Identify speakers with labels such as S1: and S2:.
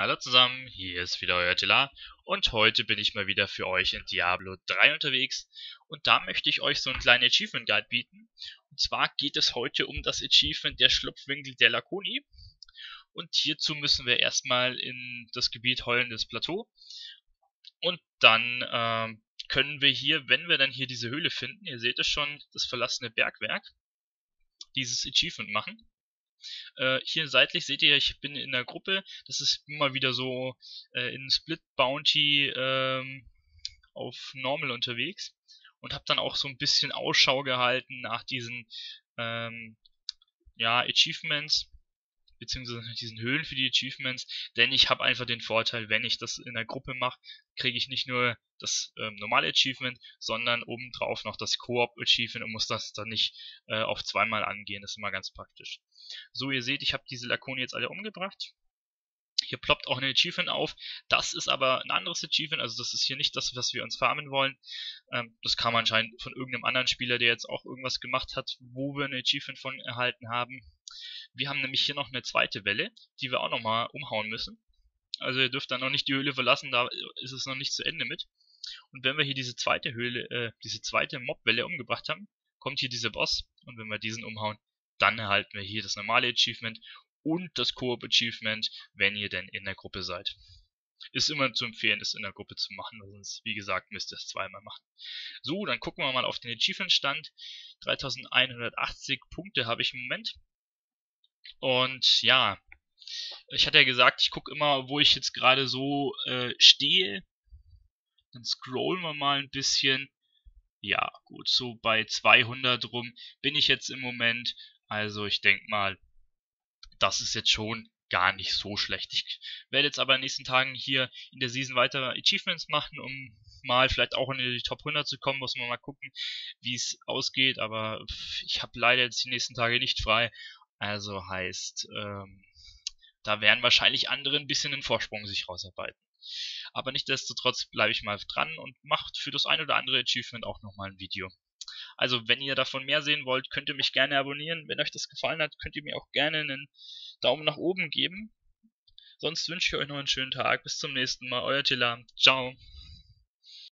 S1: Hallo zusammen, hier ist wieder euer Tila und heute bin ich mal wieder für euch in Diablo 3 unterwegs und da möchte ich euch so einen kleinen Achievement Guide bieten. Und zwar geht es heute um das Achievement der Schlupfwinkel der Lakoni und hierzu müssen wir erstmal in das Gebiet Heulendes Plateau und dann äh, können wir hier, wenn wir dann hier diese Höhle finden, ihr seht es schon, das verlassene Bergwerk, dieses Achievement machen. Äh, hier seitlich seht ihr, ich bin in der Gruppe. Das ist immer wieder so äh, in Split Bounty ähm, auf Normal unterwegs und habe dann auch so ein bisschen Ausschau gehalten nach diesen ähm, ja, Achievements beziehungsweise diesen Höhlen für die Achievements, denn ich habe einfach den Vorteil, wenn ich das in der Gruppe mache, kriege ich nicht nur das ähm, normale Achievement, sondern obendrauf noch das Koop-Achievement und muss das dann nicht äh, auf zweimal angehen. Das ist immer ganz praktisch. So, ihr seht, ich habe diese Lakone jetzt alle umgebracht. Hier ploppt auch ein Achievement auf. Das ist aber ein anderes Achievement, also das ist hier nicht das, was wir uns farmen wollen. Ähm, das kam anscheinend von irgendeinem anderen Spieler, der jetzt auch irgendwas gemacht hat, wo wir ein Achievement von erhalten haben. Wir haben nämlich hier noch eine zweite Welle, die wir auch nochmal umhauen müssen. Also ihr dürft dann noch nicht die Höhle verlassen, da ist es noch nicht zu Ende mit. Und wenn wir hier diese zweite Höhle, äh, diese zweite Mobwelle umgebracht haben, kommt hier dieser Boss. Und wenn wir diesen umhauen, dann erhalten wir hier das normale Achievement und das Koop Achievement, wenn ihr denn in der Gruppe seid. Ist immer zu empfehlen, das in der Gruppe zu machen, sonst, wie gesagt, müsst ihr es zweimal machen. So, dann gucken wir mal auf den Achievement-Stand. 3180 Punkte habe ich im Moment. Und ja, ich hatte ja gesagt, ich gucke immer, wo ich jetzt gerade so äh, stehe. Dann scrollen wir mal ein bisschen. Ja, gut, so bei 200 rum bin ich jetzt im Moment. Also ich denke mal, das ist jetzt schon gar nicht so schlecht. Ich werde jetzt aber in den nächsten Tagen hier in der Season weitere Achievements machen, um mal vielleicht auch in die Top 100 zu kommen. Muss man mal gucken, wie es ausgeht. Aber ich habe leider jetzt die nächsten Tage nicht frei also heißt, ähm, da werden wahrscheinlich andere ein bisschen einen Vorsprung sich rausarbeiten. Aber nichtsdestotrotz bleibe ich mal dran und macht für das ein oder andere Achievement auch nochmal ein Video. Also wenn ihr davon mehr sehen wollt, könnt ihr mich gerne abonnieren. Wenn euch das gefallen hat, könnt ihr mir auch gerne einen Daumen nach oben geben. Sonst wünsche ich euch noch einen schönen Tag. Bis zum nächsten Mal. Euer Tilla. Ciao.